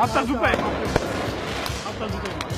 Super gemacht. Habt ihr super gemacht.